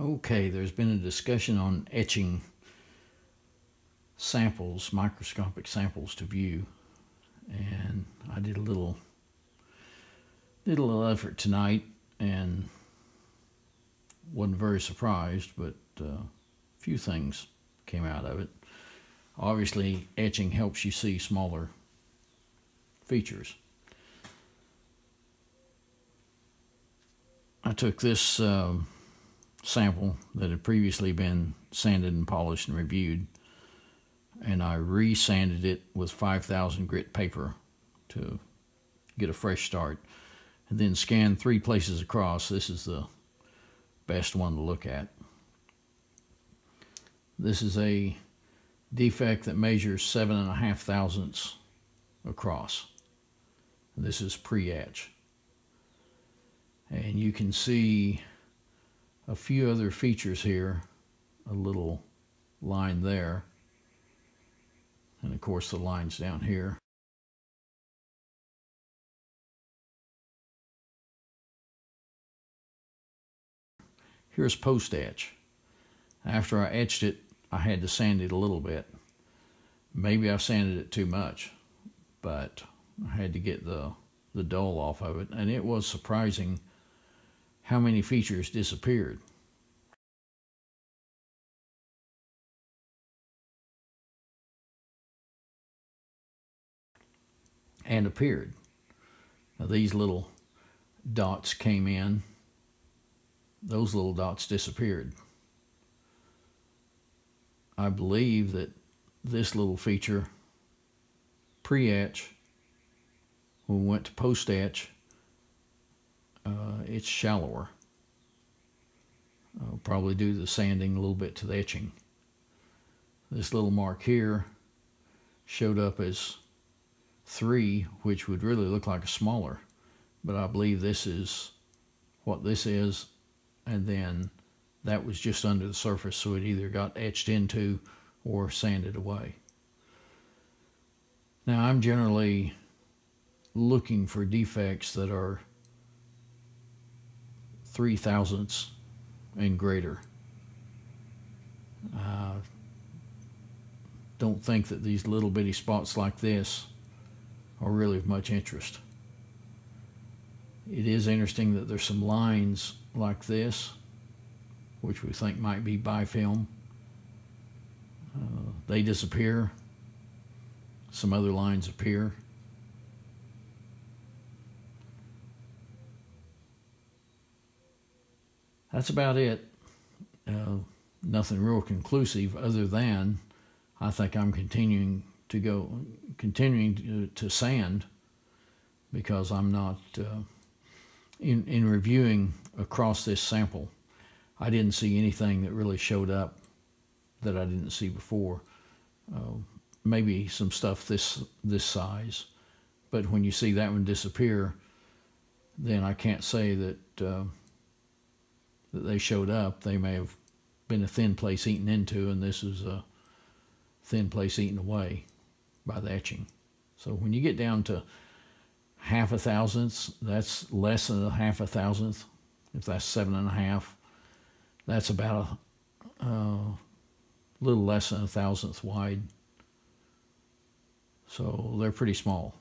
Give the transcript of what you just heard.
Okay, there's been a discussion on etching samples, microscopic samples to view. And I did a little did a little effort tonight and wasn't very surprised, but uh, a few things came out of it. Obviously, etching helps you see smaller features. I took this um, sample that had previously been sanded and polished and reviewed and I resanded it with 5000 grit paper to get a fresh start and then scanned three places across. This is the best one to look at. This is a defect that measures seven and a half thousandths across. This is pre-etch. And you can see a few other features here, a little line there, and of course the lines down here. Here's post etch. After I etched it, I had to sand it a little bit. Maybe I sanded it too much, but I had to get the, the dull off of it, and it was surprising how many features disappeared. and appeared. Now, these little dots came in, those little dots disappeared. I believe that this little feature, pre-etch, when we went to post-etch, uh, it's shallower. I'll probably do the sanding a little bit to the etching. This little mark here showed up as three, which would really look like a smaller, but I believe this is what this is, and then that was just under the surface, so it either got etched into or sanded away. Now I'm generally looking for defects that are three thousandths and greater. Uh, don't think that these little bitty spots like this are really of much interest. It is interesting that there's some lines like this, which we think might be bifilm. Uh, they disappear. Some other lines appear. That's about it. Uh, nothing real conclusive other than I think I'm continuing to go, continuing to, to sand because I'm not, uh, in, in reviewing across this sample, I didn't see anything that really showed up that I didn't see before. Uh, maybe some stuff this this size, but when you see that one disappear, then I can't say that uh, that they showed up, they may have been a thin place eaten into, and this is a thin place eaten away by the etching. So when you get down to half a thousandths, that's less than a half a thousandth. If that's seven and a half, that's about a little less than a thousandth wide. So they're pretty small.